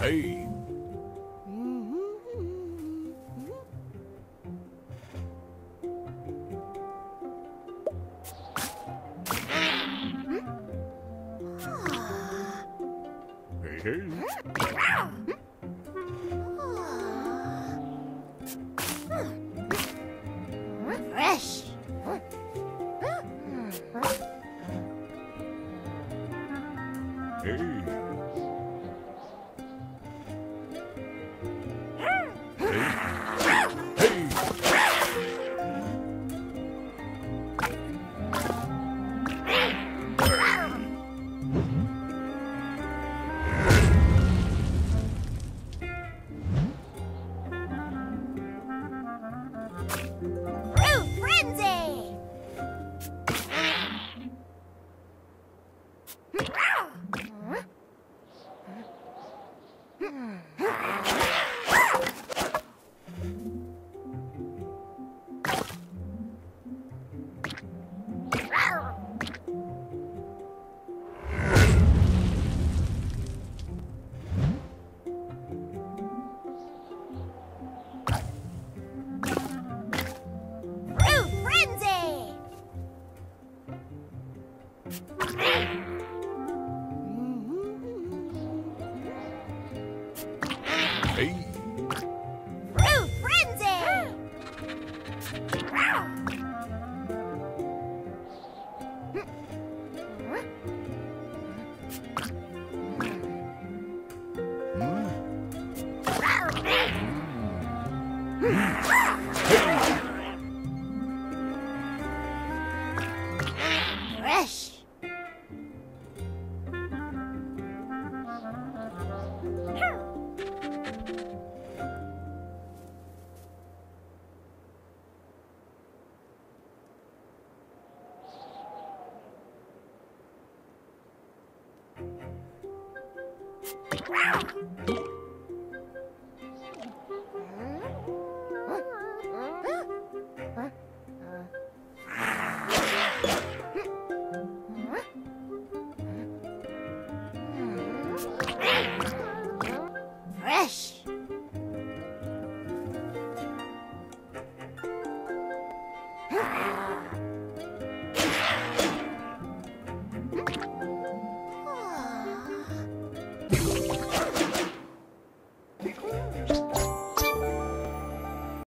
Hey. Hey, hey. Hey. Frenzy. Hey. Fruit frenzy. Fresh. Wow.